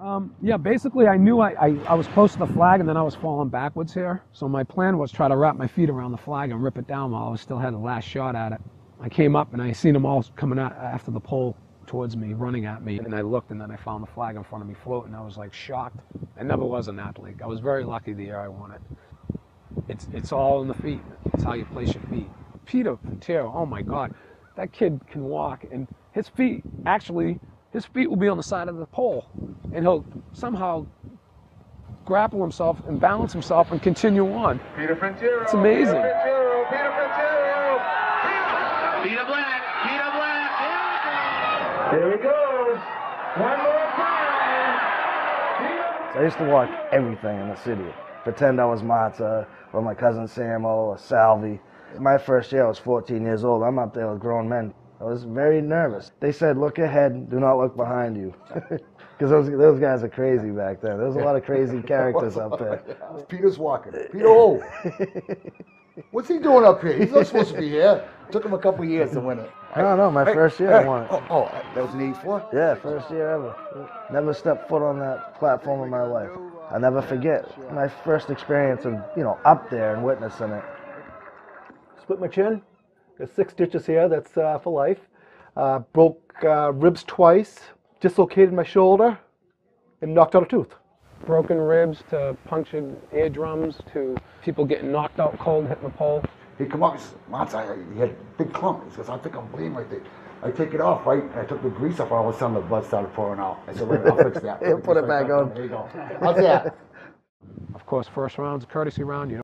Um, yeah, basically, I knew I, I, I was close to the flag and then I was falling backwards here. So my plan was try to wrap my feet around the flag and rip it down while I still had the last shot at it. I came up and I seen them all coming out after the pole towards me, running at me. And I looked and then I found the flag in front of me floating. I was like shocked. I never was an athlete. I was very lucky the year I won it. It's, it's all in the feet. It's how you place your feet. Peter Pantero, oh my God, that kid can walk and his feet actually his feet will be on the side of the pole and he'll somehow grapple himself and balance himself and continue on. Peter Frontero. It's amazing. Peter Frontero. Peter Frontero. Peter Black. Peter Black. Here he goes. One more time. So I used to walk everything in the city. Pretend I was Mata or my cousin Samo or Salvi. My first year I was 14 years old. I'm up there with grown men. I was very nervous. They said, look ahead, do not look behind you. Because those, those guys are crazy back then. There was a lot of crazy characters up there. Peter's walking. Peter, oh. What's he doing up here? He's not supposed to be here. Took him a couple years to win it. I don't know, my first year I won it. Oh, oh, that was in 84? Yeah, first year ever. Never stepped foot on that platform in my life. I'll never forget my first experience of, you know, up there and witnessing it. split my chin. Got six stitches here. That's uh, for life. Uh, broke uh, ribs twice. Dislocated my shoulder, and knocked out a tooth. Broken ribs to punctured eardrums to people getting knocked out cold hitting the pole. He come up, he says, Mats, I, he had a big clump. He says, I think I'm bleeding right there. I take it off, right? And I took the grease off, all of a sudden the blood started pouring out. I said, wait, I'll fix that. He'll put it back on. There you go. How's that? Of course, first round's a courtesy round. You